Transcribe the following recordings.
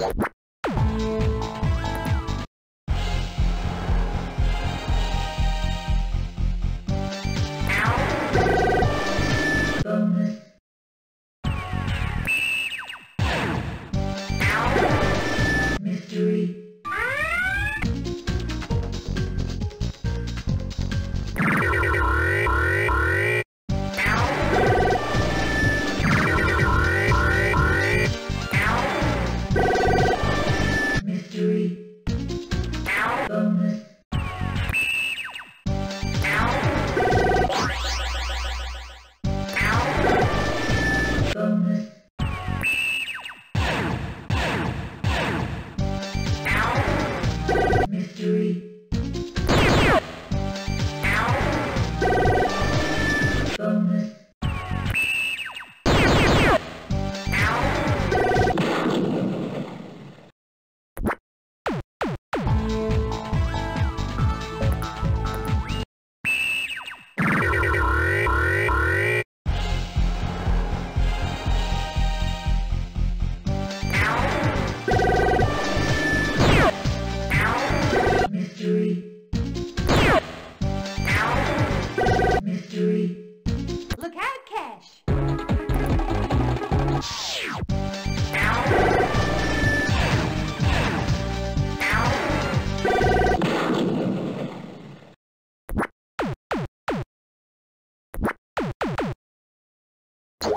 Bonus.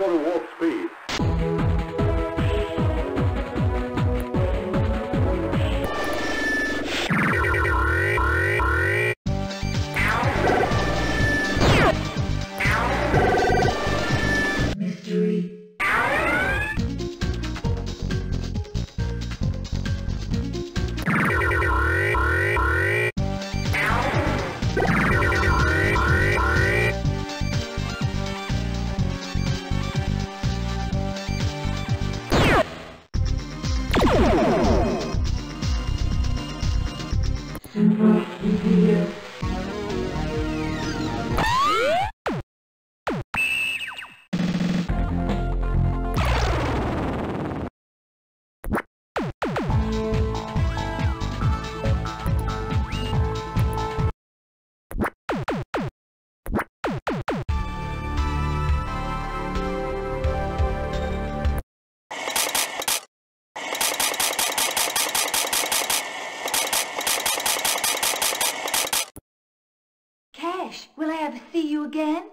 To warp speed. Will I ever see you again?